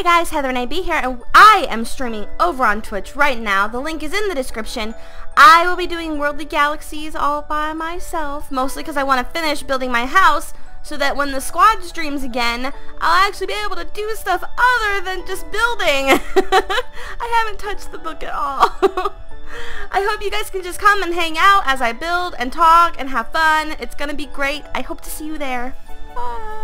Hey guys, Heather Renee B here, and I am streaming over on Twitch right now. The link is in the description. I will be doing Worldly Galaxies all by myself, mostly because I want to finish building my house so that when the squad streams again, I'll actually be able to do stuff other than just building. I haven't touched the book at all. I hope you guys can just come and hang out as I build and talk and have fun. It's gonna be great. I hope to see you there. Bye.